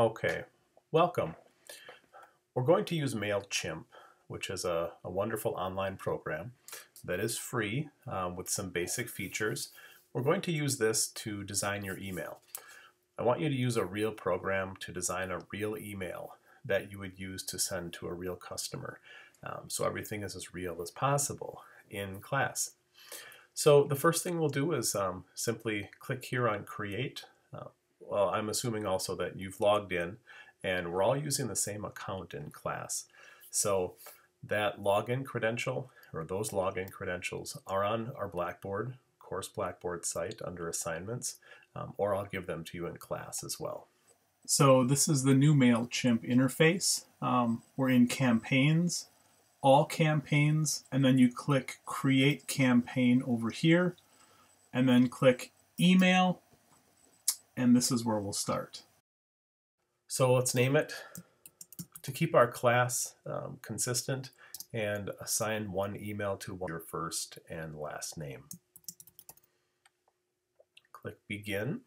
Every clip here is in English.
Okay, welcome. We're going to use MailChimp, which is a, a wonderful online program that is free um, with some basic features. We're going to use this to design your email. I want you to use a real program to design a real email that you would use to send to a real customer. Um, so everything is as real as possible in class. So the first thing we'll do is um, simply click here on Create. Uh, well, I'm assuming also that you've logged in and we're all using the same account in class. So that login credential or those login credentials are on our Blackboard, course Blackboard site under assignments, um, or I'll give them to you in class as well. So this is the new MailChimp interface. Um, we're in campaigns, all campaigns, and then you click create campaign over here, and then click email, and this is where we'll start. So let's name it to keep our class um, consistent and assign one email to your first and last name. Click begin.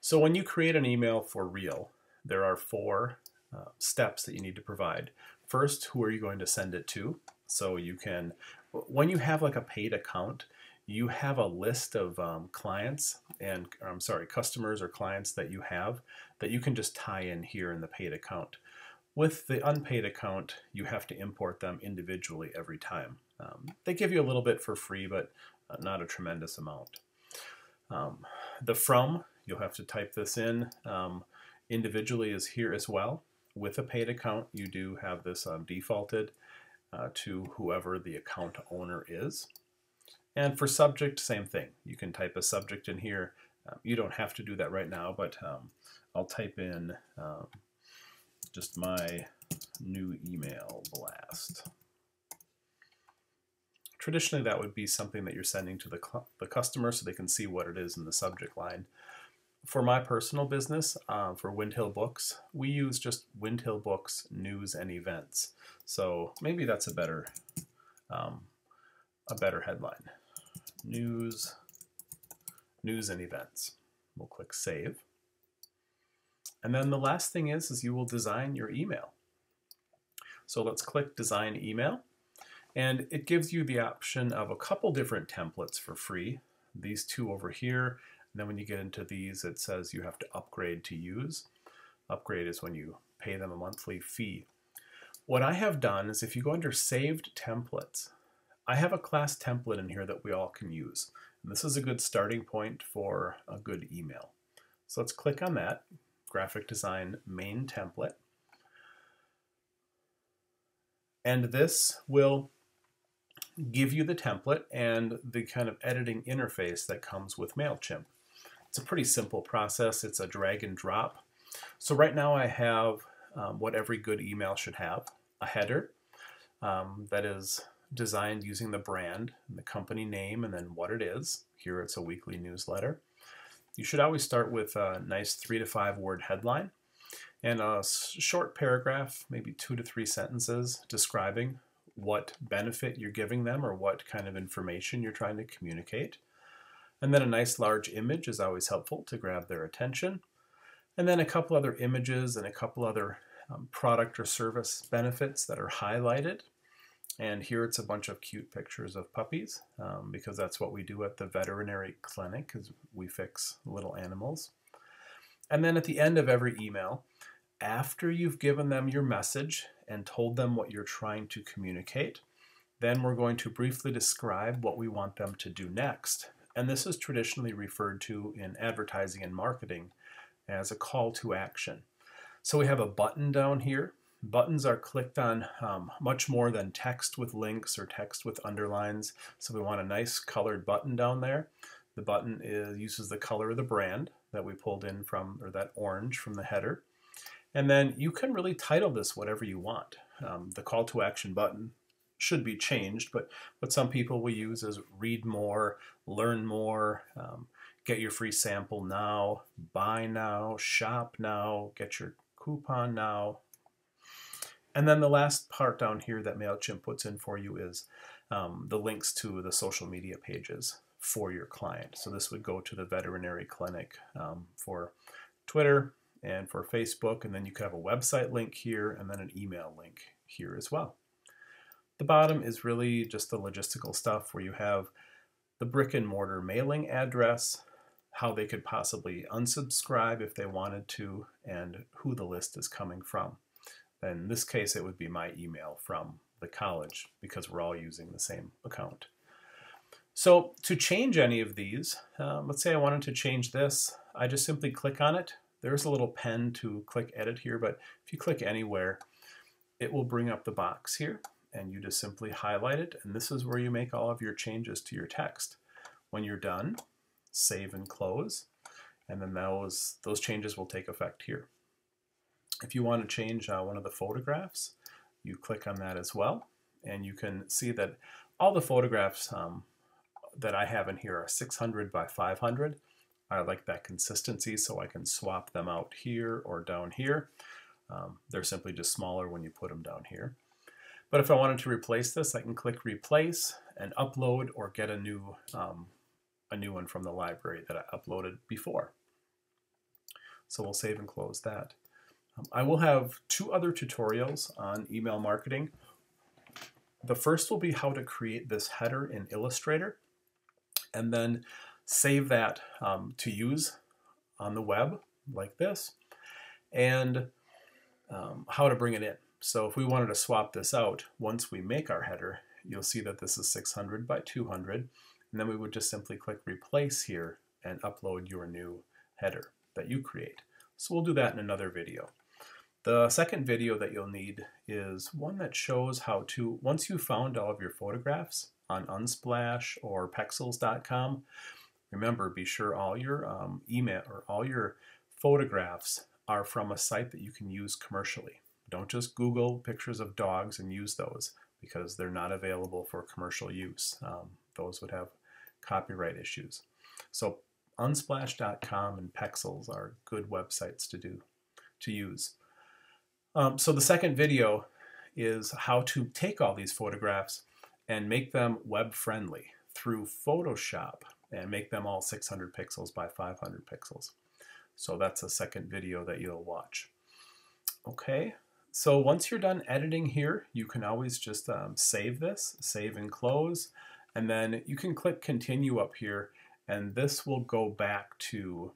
So when you create an email for real, there are four uh, steps that you need to provide. First, who are you going to send it to? So you can, when you have like a paid account, you have a list of um, clients and I'm sorry, customers or clients that you have that you can just tie in here in the paid account. With the unpaid account, you have to import them individually every time. Um, they give you a little bit for free, but uh, not a tremendous amount. Um, the from, you'll have to type this in um, individually is here as well. With a paid account, you do have this um, defaulted uh, to whoever the account owner is. And for subject, same thing. You can type a subject in here. Um, you don't have to do that right now, but um, I'll type in um, just my new email blast. Traditionally, that would be something that you're sending to the, the customer so they can see what it is in the subject line. For my personal business, uh, for Windhill Books, we use just Windhill Books news and events. So maybe that's a better, um, a better headline news, news and events. We'll click save. And then the last thing is, is you will design your email. So let's click design email. And it gives you the option of a couple different templates for free. These two over here. And then when you get into these, it says you have to upgrade to use. Upgrade is when you pay them a monthly fee. What I have done is if you go under saved templates, I have a class template in here that we all can use. And this is a good starting point for a good email. So let's click on that, graphic design main template. And this will give you the template and the kind of editing interface that comes with MailChimp. It's a pretty simple process. It's a drag and drop. So right now I have um, what every good email should have, a header um, that is designed using the brand and the company name and then what it is. Here it's a weekly newsletter. You should always start with a nice three to five word headline and a short paragraph, maybe two to three sentences describing what benefit you're giving them or what kind of information you're trying to communicate. And then a nice large image is always helpful to grab their attention. And then a couple other images and a couple other um, product or service benefits that are highlighted and here it's a bunch of cute pictures of puppies um, because that's what we do at the veterinary clinic is we fix little animals. And then at the end of every email, after you've given them your message and told them what you're trying to communicate, then we're going to briefly describe what we want them to do next. And this is traditionally referred to in advertising and marketing as a call to action. So we have a button down here Buttons are clicked on um, much more than text with links or text with underlines. So we want a nice colored button down there. The button is, uses the color of the brand that we pulled in from, or that orange from the header. And then you can really title this whatever you want. Um, the call to action button should be changed, but what some people will use is read more, learn more, um, get your free sample now, buy now, shop now, get your coupon now, and then the last part down here that MailChimp puts in for you is um, the links to the social media pages. for your client. So this would go to the veterinary clinic um, for Twitter and for Facebook, and then you could have a website link here and then an email link here as well. The bottom is really just the logistical stuff where you have the brick and mortar mailing address, how they could possibly unsubscribe if they wanted to, and who the list is coming from. In this case, it would be my email from the college because we're all using the same account. So to change any of these, um, let's say I wanted to change this, I just simply click on it. There's a little pen to click edit here, but if you click anywhere, it will bring up the box here and you just simply highlight it and this is where you make all of your changes to your text. When you're done, save and close and then those, those changes will take effect here. If you want to change uh, one of the photographs, you click on that as well and you can see that all the photographs um, that I have in here are 600 by 500. I like that consistency so I can swap them out here or down here. Um, they're simply just smaller when you put them down here. But if I wanted to replace this, I can click replace and upload or get a new, um, a new one from the library that I uploaded before. So we'll save and close that. Um, I will have two other tutorials on email marketing. The first will be how to create this header in Illustrator and then save that um, to use on the web like this and um, how to bring it in. So if we wanted to swap this out, once we make our header, you'll see that this is 600 by 200 and then we would just simply click replace here and upload your new header that you create. So we'll do that in another video. The second video that you'll need is one that shows how to, once you've found all of your photographs, on Unsplash or Pexels.com. Remember, be sure all your um, email or all your photographs are from a site that you can use commercially. Don't just Google pictures of dogs and use those because they're not available for commercial use. Um, those would have copyright issues. So unsplash.com and Pexels are good websites to do to use. Um, so the second video is how to take all these photographs and make them web friendly through Photoshop and make them all 600 pixels by 500 pixels. So that's a second video that you'll watch. Okay, so once you're done editing here, you can always just um, save this, save and close, and then you can click continue up here and this will go back to,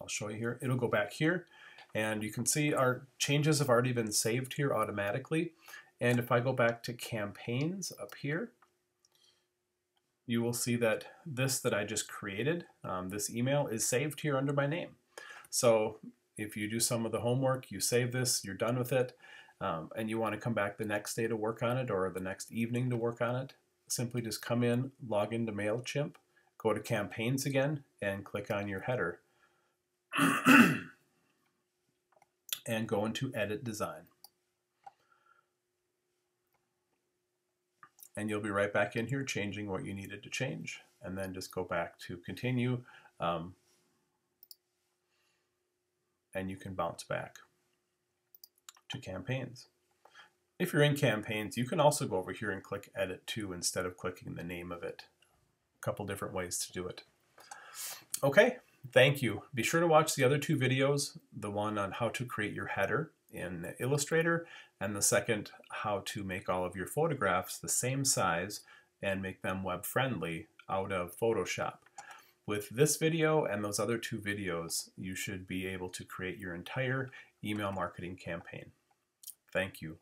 I'll show you here, it'll go back here and you can see our changes have already been saved here automatically and if I go back to campaigns up here, you will see that this that I just created, um, this email, is saved here under my name. So if you do some of the homework, you save this, you're done with it, um, and you want to come back the next day to work on it or the next evening to work on it, simply just come in, log into MailChimp, go to campaigns again, and click on your header, and go into edit design. and you'll be right back in here changing what you needed to change and then just go back to continue um, and you can bounce back to campaigns. If you're in campaigns, you can also go over here and click edit to instead of clicking the name of it. A couple different ways to do it. Okay, thank you. Be sure to watch the other two videos, the one on how to create your header in Illustrator, and the second, how to make all of your photographs the same size and make them web friendly out of Photoshop. With this video and those other two videos, you should be able to create your entire email marketing campaign. Thank you.